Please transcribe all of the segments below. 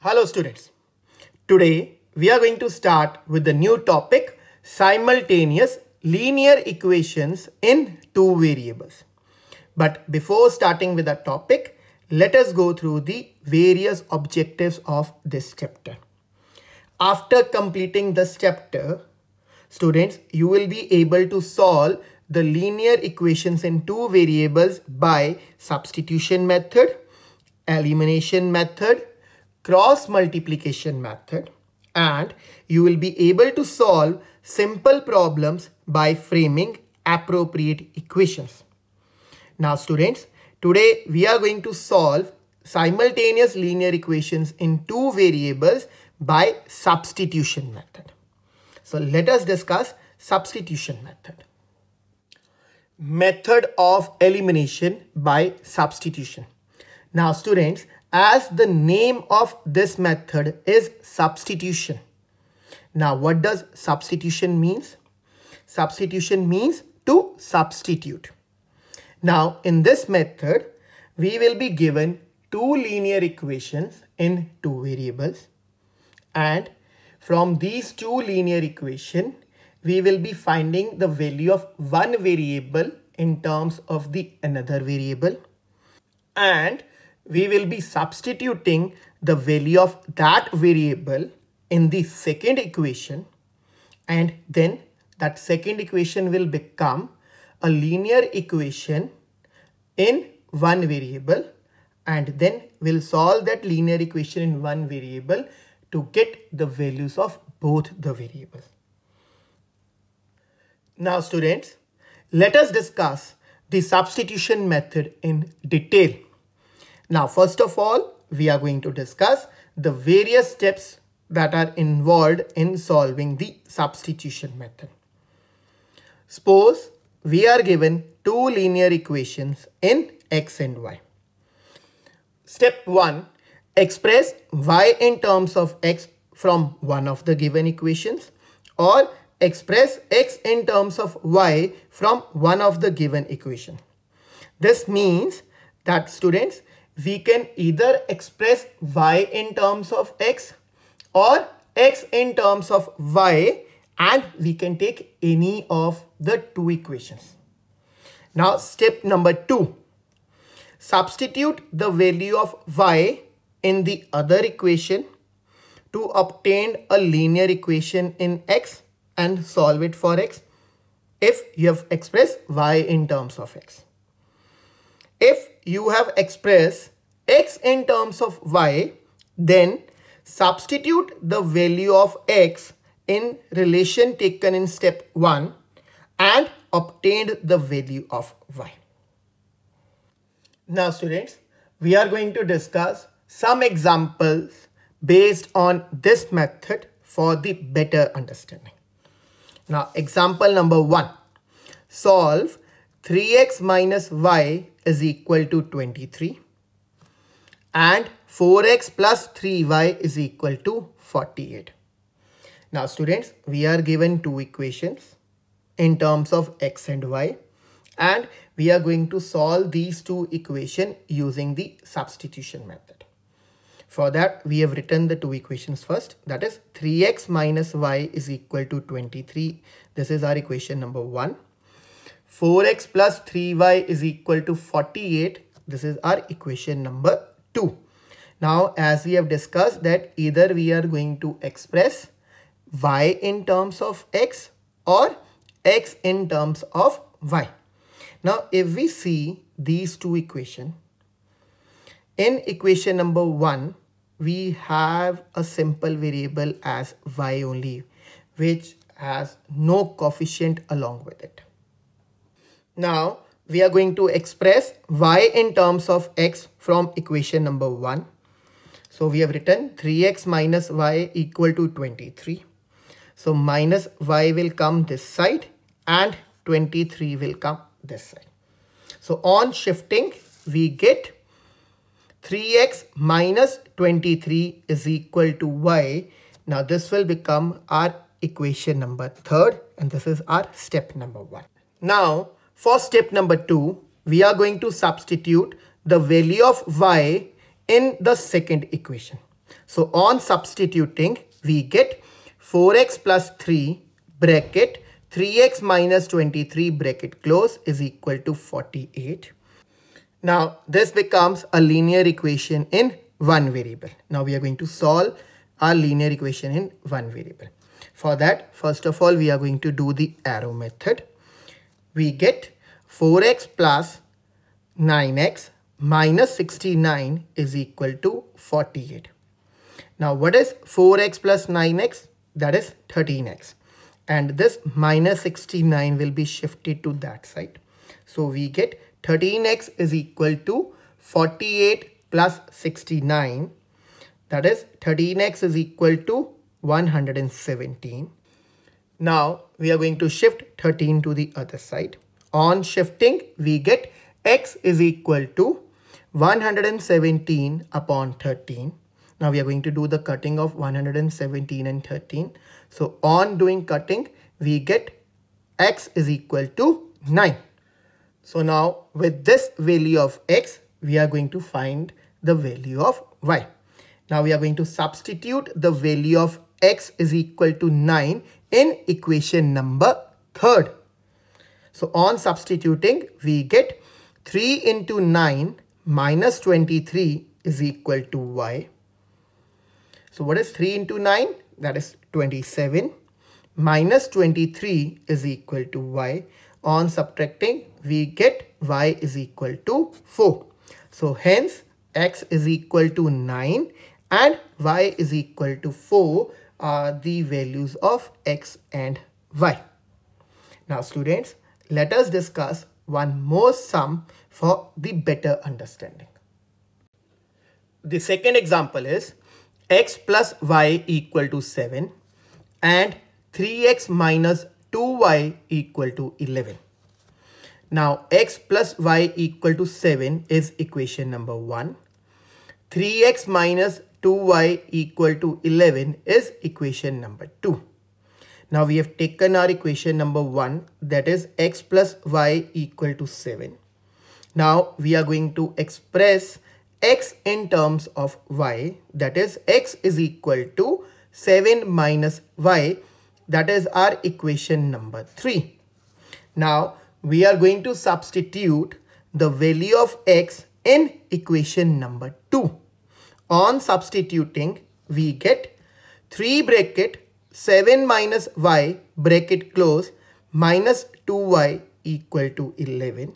Hello students. Today we are going to start with the new topic simultaneous linear equations in two variables. But before starting with the topic, let us go through the various objectives of this chapter. After completing this chapter, students, you will be able to solve the linear equations in two variables by substitution method, elimination method, cross multiplication method and you will be able to solve simple problems by framing appropriate equations. Now students, today we are going to solve simultaneous linear equations in two variables by substitution method. So let us discuss substitution method. Method of elimination by substitution. Now students, as the name of this method is substitution. Now what does substitution means? Substitution means to substitute. Now in this method, we will be given two linear equations in two variables and from these two linear equation we will be finding the value of one variable in terms of the another variable and we will be substituting the value of that variable in the second equation and then that second equation will become a linear equation in one variable and then we'll solve that linear equation in one variable to get the values of both the variables. Now students, let us discuss the substitution method in detail. Now first of all, we are going to discuss the various steps that are involved in solving the substitution method. Suppose we are given two linear equations in x and y. Step 1. Express y in terms of x from one of the given equations or express x in terms of y from one of the given equation. This means that students, we can either express y in terms of x or x in terms of y and we can take any of the two equations. Now step number two, substitute the value of y in the other equation to obtain a linear equation in x and solve it for x if you have expressed y in terms of x. If you have expressed x in terms of y, then substitute the value of x in relation taken in step 1 and obtained the value of y. Now students, we are going to discuss some examples based on this method for the better understanding. Now example number 1. Solve 3x minus y is equal to 23 and 4x plus 3y is equal to 48. Now students, we are given two equations in terms of x and y and we are going to solve these two equations using the substitution method. For that, we have written the two equations first. That is 3x minus y is equal to 23. This is our equation number 1. 4x plus 3y is equal to 48. This is our equation number 2. Now, as we have discussed that either we are going to express y in terms of x or x in terms of y. Now, if we see these two equations, in equation number 1, we have a simple variable as y only, which has no coefficient along with it. Now, we are going to express y in terms of x from equation number 1. So, we have written 3x minus y equal to 23. So, minus y will come this side and 23 will come this side. So, on shifting, we get 3x minus 23 is equal to y. Now this will become our equation number third and this is our step number one. Now for step number two, we are going to substitute the value of y in the second equation. So on substituting, we get 4x plus 3 bracket 3x minus 23 bracket close is equal to 48. Now this becomes a linear equation in one variable. Now we are going to solve our linear equation in one variable. For that, first of all, we are going to do the arrow method. We get 4x plus 9x minus 69 is equal to 48. Now what is 4x plus 9x? That is 13x. And this minus 69 will be shifted to that side. So we get 13x is equal to 48 plus 69. That is 13x is equal to 117. Now we are going to shift 13 to the other side. On shifting, we get x is equal to 117 upon 13. Now we are going to do the cutting of 117 and 13. So on doing cutting, we get x is equal to 9. So now with this value of x, we are going to find the value of y. Now we are going to substitute the value of x is equal to 9 in equation number third. So on substituting, we get 3 into 9 minus 23 is equal to y. So what is 3 into 9? That is 27 minus 23 is equal to y. On subtracting, we get y is equal to 4. So hence x is equal to 9 and y is equal to 4 are the values of x and y. Now students, let us discuss one more sum for the better understanding. The second example is x plus y equal to 7 and 3x minus 2y equal to 11. Now x plus y equal to 7 is equation number 1. 3x minus 2y equal to 11 is equation number 2. Now we have taken our equation number 1 that is x plus y equal to 7. Now we are going to express x in terms of y that is x is equal to 7 minus y that is our equation number 3. Now we are going to substitute the value of x in equation number 2. On substituting we get 3 bracket 7 minus y bracket close minus 2y equal to 11.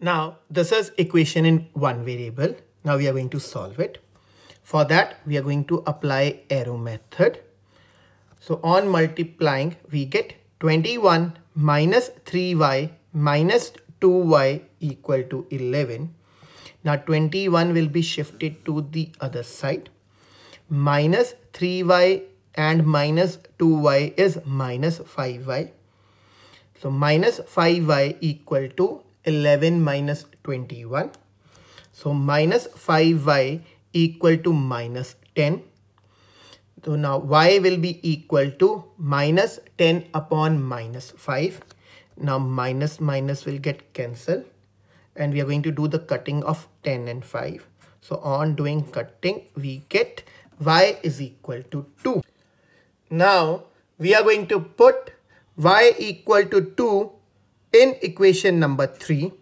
Now this is equation in one variable. Now we are going to solve it. For that we are going to apply arrow method. So on multiplying we get 21 minus 3y minus 2y equal to 11. Now 21 will be shifted to the other side. Minus 3y and minus 2y is minus 5y. So minus 5y equal to 11 minus 21. So minus 5y equal to minus 10. So now y will be equal to minus 10 upon minus 5. Now minus minus will get cancelled and we are going to do the cutting of 10 and 5. So on doing cutting we get y is equal to 2. Now we are going to put y equal to 2 in equation number 3,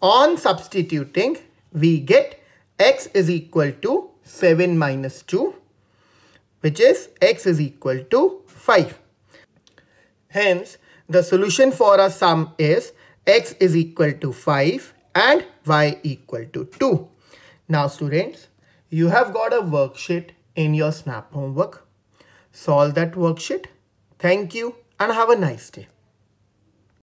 on substituting, we get x is equal to 7 minus 2, which is x is equal to 5. Hence, the solution for our sum is x is equal to 5 and y equal to 2. Now students, you have got a worksheet in your SNAP homework. Solve that worksheet. Thank you and have a nice day.